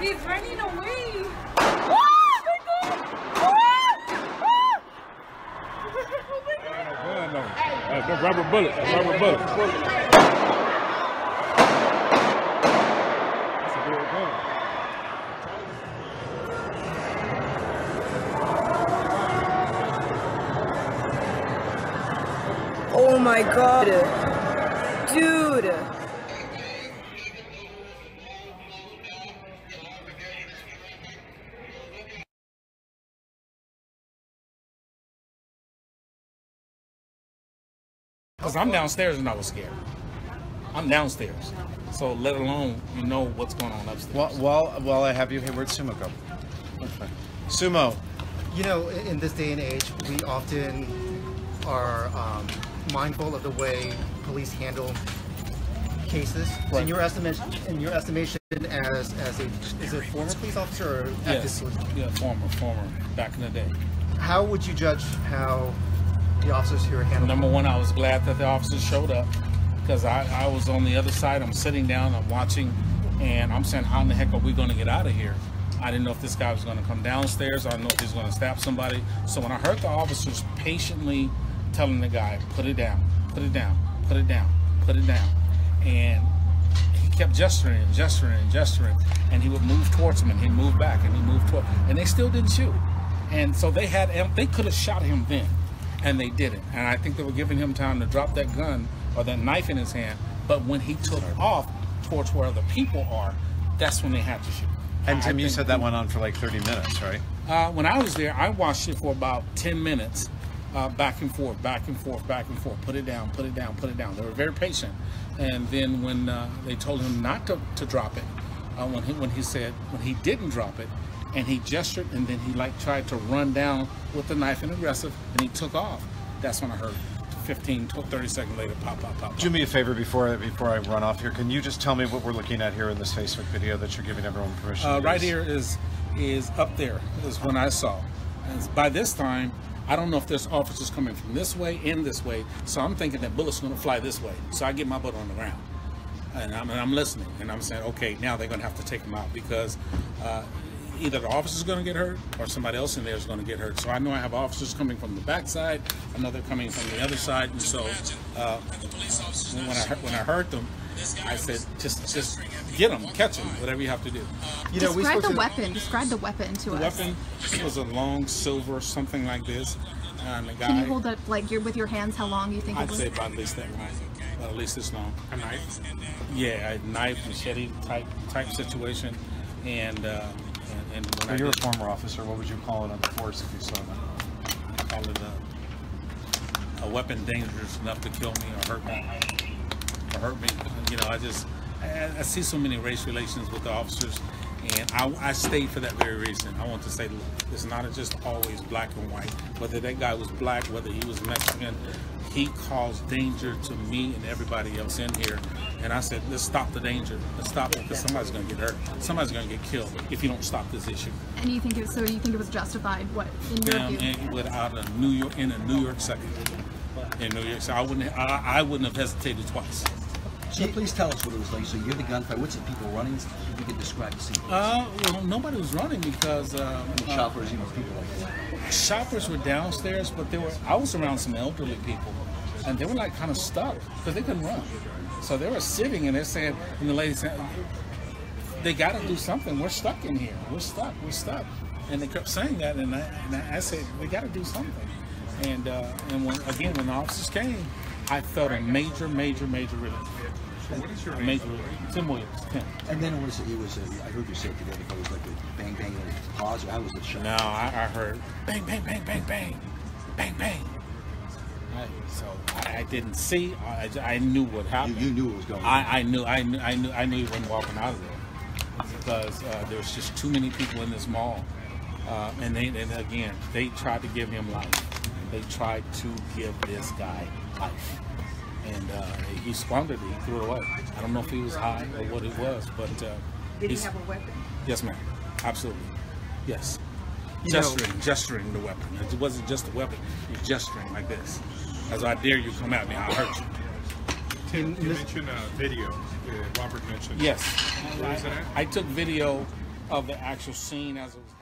He's running away. Oh my god! Oh, my god! No rubber rubber. That's a gun. Oh my god. Dude. Because I'm downstairs and I was scared. I'm downstairs. So let alone you know what's going on upstairs. While, while, while I have you here, where'd Sumo go? Okay. Sumo, You know, in in this day and age, we often are um, mindful of the way police handle cases. So in your estimation, in your estimation, as as a is a former police officer or yes. Yeah, former, former, back in the day. How would you judge how the officers here handle? Number one, I was glad that the officers showed up because I, I was on the other side. I'm sitting down, I'm watching, and I'm saying, how in the heck are we going to get out of here? I didn't know if this guy was going to come downstairs. I didn't know if he's going to stab somebody. So when I heard the officers patiently telling the guy, put it down, put it down, put it down, put it down, and he kept gesturing and gesturing and gesturing, and he would move towards him, and he'd move back, and he moved toward, and they still didn't shoot. And so they had, they could have shot him then, and they didn't. And I think they were giving him time to drop that gun or that knife in his hand. But when he took off towards where the people are, that's when they had to shoot. and Tim, you said that went on for like 30 minutes, right? uh, when I was there, I watched it for about 10 minutes, uh, back and forth, back and forth, back and forth. Put it down, put it down, put it down. They were very patient. And then when uh, they told him not to, to drop it, uh, when he when he said when he didn't drop it, and he gestured, and then he like tried to run down with the knife and aggressive, and he took off. That's when I heard 15, 12, 30 seconds later, pop, pop, pop. pop. Do me a favor before I, before I run off here. Can you just tell me what we're looking at here in this Facebook video that you're giving everyone permission Uh, right here is is up there is when I saw. And by this time, I don't know if there's officers coming from this way and this way, so I'm thinking that bullets going to fly this way. So I get my butt on the ground, and I'm, and I'm listening, and I'm saying, okay, now they're going to have to take him out because uh, either the officer's going to get hurt or somebody else in there is going to get hurt. So I know I have officers coming from the backside, I know they're coming from the other side, and so uh, when I heard, when I heard them, I said, just just get them, catch them, whatever you have to do. You know, Describe spoke the to weapon. Describe the weapon to The us. weapon was a long silver something like this, and the guy. Can you hold up like you're with your hands? How long you think I'd was? say about at least that long, about at least this long. A knife? Yeah, a knife, machete type type situation, and uh, and, and when So I you're a former officer. What would you call it on the force if you saw that? call it a, a weapon dangerous enough to kill me or hurt me or hurt me. You know, I just I, I see so many race relations with the officers, and I, I stayed for that very reason. I want to say, look, it's not just always black and white. Whether that guy was black, whether he was Mexican, he caused danger to me and everybody else in here. And I said, let's stop the danger. Let's stop it because somebody's going to get hurt. Somebody's going to get killed if you don't stop this issue. And you think it, so? You think it was justified? What in your Um, view? without a New York in a New York second. In New York, so I wouldn't I, I wouldn't have hesitated twice. So please tell us what it was like. So you're the gunfire. What's it? People running? If you could describe the scene. Uh, well, nobody was running because uh, uh, Shoppers, you know, people like that. shoppers were downstairs, but they were. I was around some elderly people, and they were like kind of stuck because they couldn't run. So they were sitting and they're saying, and the lady said, "They got to do something. We're stuck in here. We're stuck. We're stuck." And they kept saying that, and I, and I I said, "We got to do something." And uh, and when again, when the officers came, I felt a major, major, major relief. A major relief. Tim Williams, Tim. And then it was, it was. A, I heard you say today that it was like a bang bang and a pause. Or how was it shot? No, I, I heard bang, bang, bang, bang, bang, bang, bang. I, so I, I didn't see. I, I knew what happened. you knew it was going. on. I, I knew. I knew. I knew. I knew he wasn't walking out of there because uh, there was just too many people in this mall, uh, and they and again they tried to give him life. They tried to give this guy life, and uh, he squandered it. He threw it away. I don't know if he was high or what it was, but uh, Did he have a weapon? Yes, ma'am. Absolutely. Yes. You know- gesturing, gesturing the weapon. It wasn't just a weapon. You're gesturing like this. As I dare you come at me, I'll hurt you. Tim, you mentioned uh, video. Uh, Robert mentioned. Yes. Where is it? I, I took video of the actual scene as it was